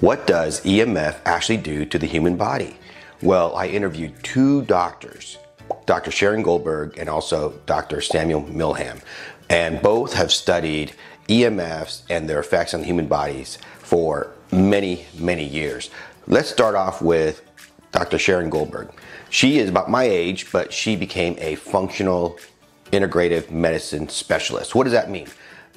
What does EMF actually do to the human body? Well, I interviewed two doctors, Dr. Sharon Goldberg and also Dr. Samuel Milham, and both have studied EMFs and their effects on human bodies for many, many years. Let's start off with Dr. Sharon Goldberg. She is about my age, but she became a functional integrative medicine specialist. What does that mean?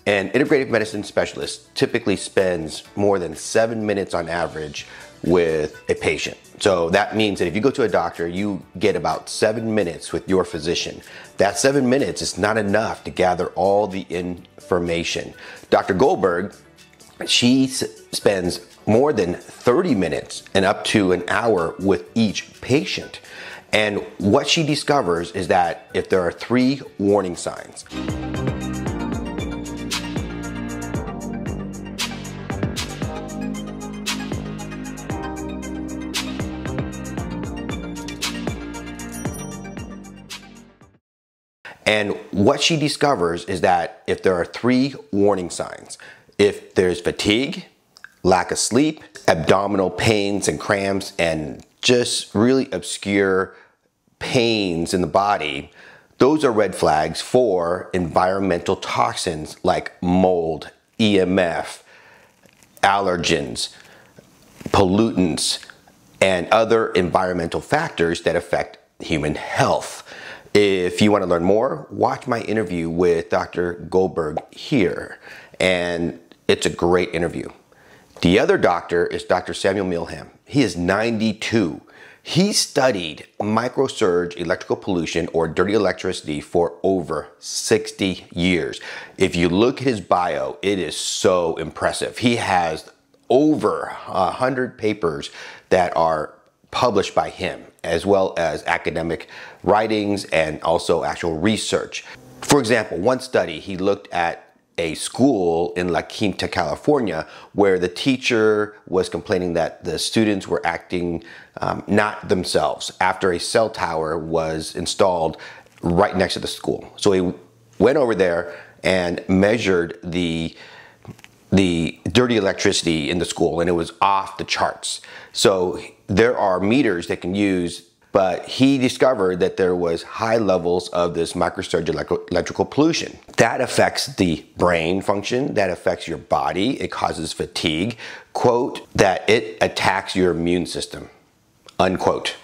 An integrative medicine specialist typically spends more than seven minutes on average with a patient. So that means that if you go to a doctor, you get about seven minutes with your physician. That seven minutes is not enough to gather all the information. Dr. Goldberg, she spends more than 30 minutes and up to an hour with each patient. And what she discovers is that if there are three warning signs, what she discovers is that if there are three warning signs, if there's fatigue, lack of sleep, abdominal pains and cramps, and just really obscure pains in the body, those are red flags for environmental toxins like mold, EMF, allergens, pollutants, and other environmental factors that affect human health. If you want to learn more, watch my interview with Dr. Goldberg here. And it's a great interview. The other doctor is Dr. Samuel Milham. He is 92. He studied microsurge electrical pollution or dirty electricity for over 60 years. If you look at his bio, it is so impressive. He has over 100 papers that are published by him, as well as academic writings and also actual research. For example, one study, he looked at a school in La Quinta, California, where the teacher was complaining that the students were acting um, not themselves after a cell tower was installed right next to the school. So he went over there and measured the the dirty electricity in the school and it was off the charts. So there are meters that can use but he discovered that there was high levels of this microsurge electrical pollution. That affects the brain function, that affects your body, it causes fatigue, quote, that it attacks your immune system, unquote.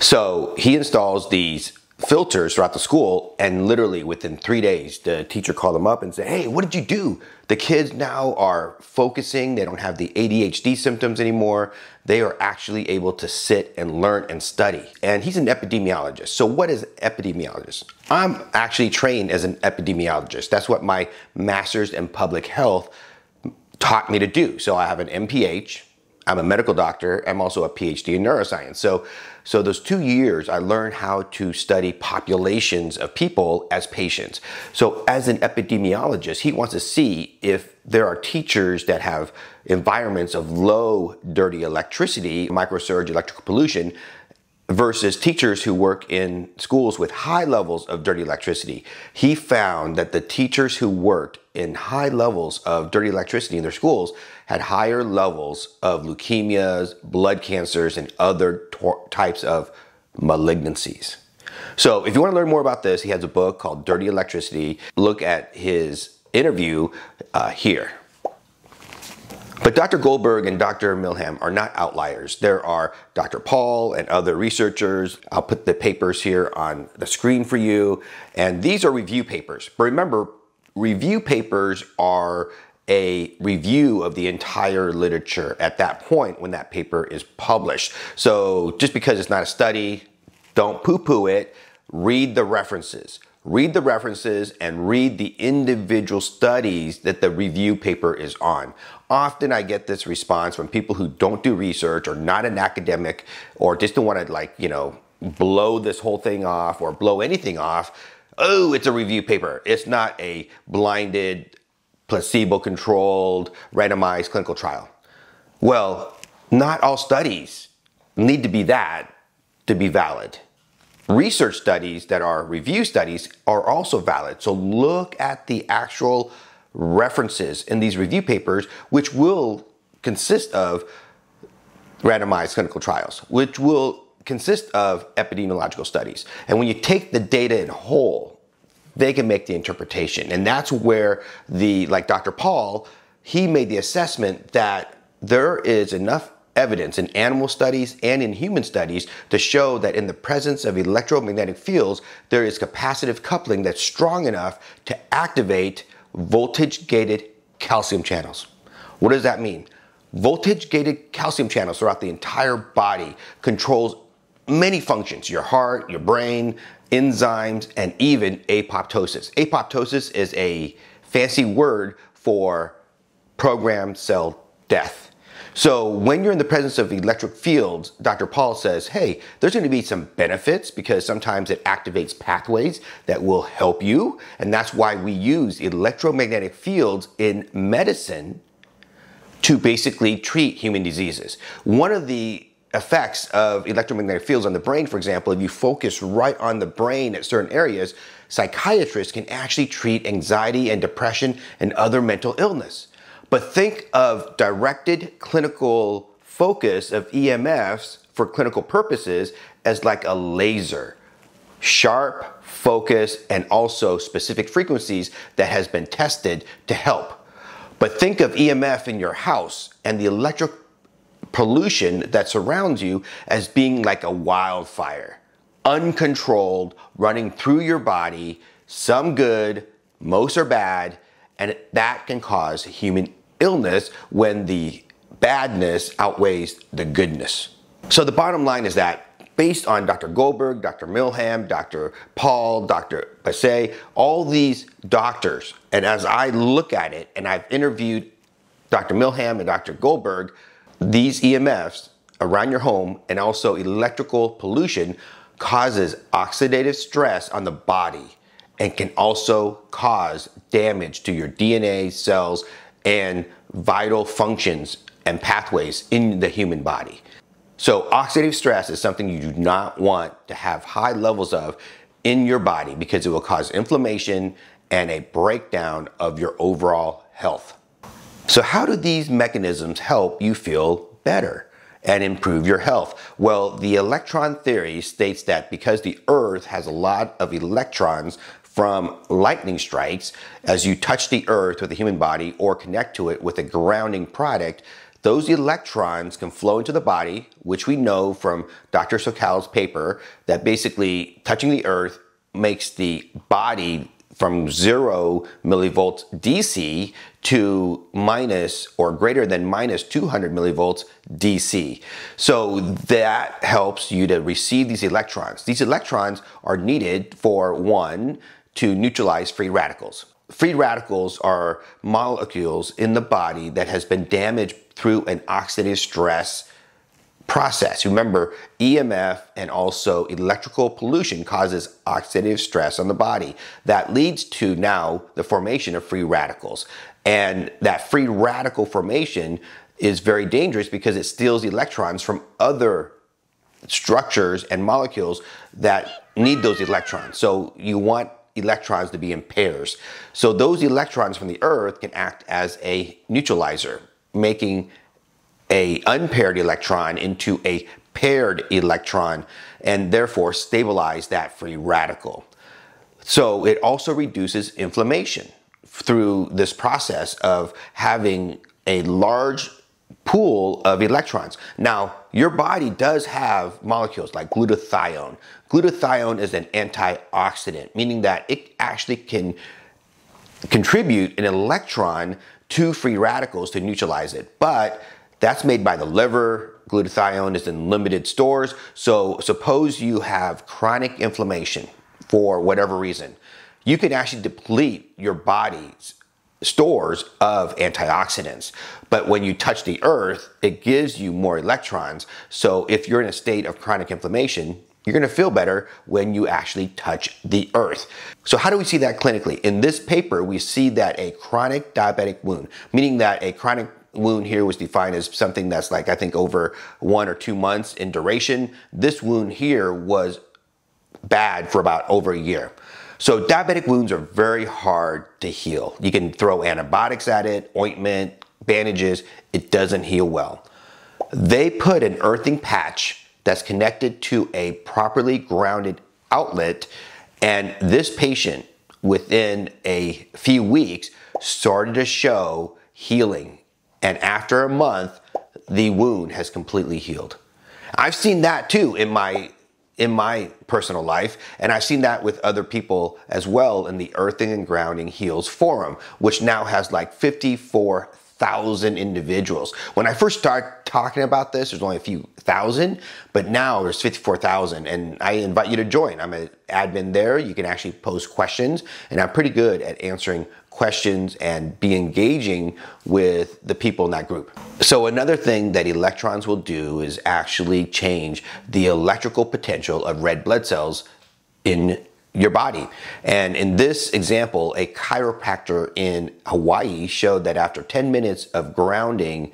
So he installs these filters throughout the school and literally within three days the teacher called them up and said hey what did you do? The kids now are focusing. They don't have the adhd symptoms anymore. They are actually able to sit and learn and study. And he's an epidemiologist. So what is epidemiologist? I'm actually trained as an epidemiologist. That's what my master's in public health taught me to do. So i have an mph I'm a medical doctor. I'm also a PhD in neuroscience. So, so those two years, I learned how to study populations of people as patients. So as an epidemiologist, he wants to see if there are teachers that have environments of low dirty electricity, microsurge electrical pollution, versus teachers who work in schools with high levels of dirty electricity. He found that the teachers who worked in high levels of dirty electricity in their schools had higher levels of leukemias, blood cancers, and other types of malignancies. So if you want to learn more about this, he has a book called Dirty Electricity. Look at his interview uh, here. But Dr. Goldberg and Dr. Milham are not outliers. There are Dr. Pall and other researchers. I'll put the papers here on the screen for you. And these are review papers. But remember, review papers are a review of the entire literature at that point when that paper is published. So just because it's not a study, don't poo poo it. Read the references. Read the references and read the individual studies that the review paper is on. Often I get this response from people who don't do research or not an academic or just don't want to like, you know, blow this whole thing off or blow anything off. Oh, it's a review paper. It's not a blinded, placebo controlled, randomized clinical trial. Well, not all studies need to be that to be valid. Research studies that are review studies are also valid. So look at the actual references in these review papers, which will consist of randomized clinical trials, which will consist of epidemiological studies. And when you take the data in whole, they can make the interpretation. And that's where the, like Dr. Pall, he made the assessment that there is enough evidence in animal studies and in human studies to show that in the presence of electromagnetic fields, there is capacitive coupling that's strong enough to activate voltage gated calcium channels. What does that mean? Voltage gated calcium channels throughout the entire body controls many functions, your heart, your brain, enzymes, and even apoptosis. Apoptosis is a fancy word for programmed cell death. So when you're in the presence of electric fields, Dr. Pall says, hey, there's going to be some benefits because sometimes it activates pathways that will help you. And that's why we use electromagnetic fields in medicine to basically treat human diseases. One of the effects of electromagnetic fields on the brain, for example, if you focus right on the brain at certain areas, psychiatrists can actually treat anxiety and depression and other mental illness. But think of directed clinical focus of EMFs for clinical purposes as like a laser. Sharp, focus, and also specific frequencies that has been tested to help. But think of EMF in your house and the electric pollution that surrounds you as being like a wildfire, uncontrolled, running through your body, some good, most are bad, and that can cause human illness when the badness outweighs the goodness. So the bottom line is that based on Dr. Goldberg, Dr. Milham, Dr. Pall, Dr. Bassay, all these doctors, and as I look at it, and I've interviewed Dr. Milham and Dr. Goldberg, these EMFs around your home and also electrical pollution causes oxidative stress on the body and can also cause damage to your DNA cells and vital functions and pathways in the human body. So oxidative stress is something you do not want to have high levels of in your body because it will cause inflammation and a breakdown of your overall health. So how do these mechanisms help you feel better? and improve your health? Well, the electron theory states that because the earth has a lot of electrons from lightning strikes as you touch the earth with a human body or connect to it with a grounding product, those electrons can flow into the body, which we know from Dr. Sokal's paper that basically touching the earth makes the body from zero millivolts DC to minus or greater than minus 200 millivolts DC. So that helps you to receive these electrons. These electrons are needed for one, to neutralize free radicals. Free radicals are molecules in the body that has been damaged through an oxidative stress process. Remember, EMF and also electrical pollution causes oxidative stress on the body. That leads to now the formation of free radicals. And that free radical formation is very dangerous because it steals electrons from other structures and molecules that need those electrons. So you want electrons to be in pairs. So those electrons from the Earth can act as a neutralizer, making a unpaired electron into a paired electron and therefore stabilize that free radical. So it also reduces inflammation through this process of having a large pool of electrons. Now, your body does have molecules like glutathione. Glutathione is an antioxidant, meaning that it actually can contribute an electron to free radicals to neutralize it. But that's made by the liver. Glutathione is in limited stores. So suppose you have chronic inflammation for whatever reason. You can actually deplete your body's stores of antioxidants. But when you touch the earth, it gives you more electrons. So if you're in a state of chronic inflammation, you're gonna feel better when you actually touch the earth. So how do we see that clinically? In this paper, we see that a chronic diabetic wound, meaning that a chronic wound here was defined as something that's like, I think over one or two months in duration. This wound here was bad for about over a year. So diabetic wounds are very hard to heal. You can throw antibiotics at it, ointment, bandages, it doesn't heal well. They put an earthing patch that's connected to a properly grounded outlet, and this patient, within a few weeks, started to show healing. And after a month, the wound has completely healed. I've seen that too in my in my personal life, and I've seen that with other people as well in the Earthing and Grounding Heals Forum, which now has like 54,000 individuals. When I first started talking about this, there's only a few thousand, but now there's 54,000, and I invite you to join. I'm an admin there. You can actually post questions, and I'm pretty good at answering questions and be engaging with the people in that group. So another thing that electrons will do is actually change the electrical potential of red blood cells in your body. And in this example, a chiropractor in Hawaii showed that after 10 minutes of grounding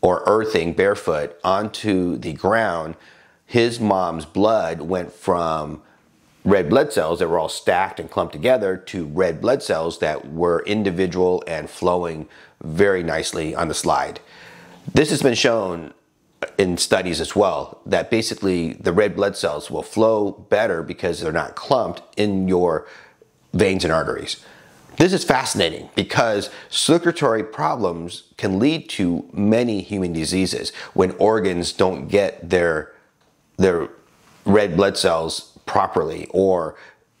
or earthing barefoot onto the ground, his mom's blood went from red blood cells that were all stacked and clumped together to red blood cells that were individual and flowing very nicely on the slide. This has been shown in studies as well that basically the red blood cells will flow better because they're not clumped in your veins and arteries. This is fascinating because circulatory problems can lead to many human diseases when organs don't get their their red blood cells properly or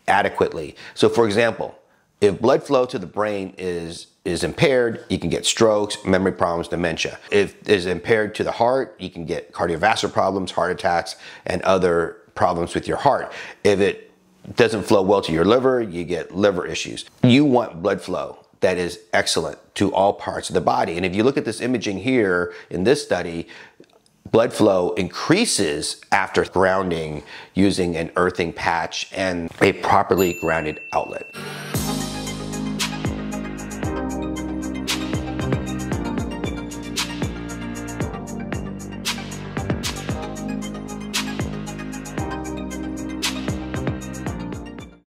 adequately. So for example, if blood flow to the brain is is impaired, you can get strokes, memory problems, dementia. If it is impaired to the heart, you can get cardiovascular problems, heart attacks, and other problems with your heart. If it doesn't flow well to your liver, you get liver issues. You want blood flow that is excellent to all parts of the body. And if you look at this imaging here in this study, blood flow increases after grounding using an earthing patch and a properly grounded outlet.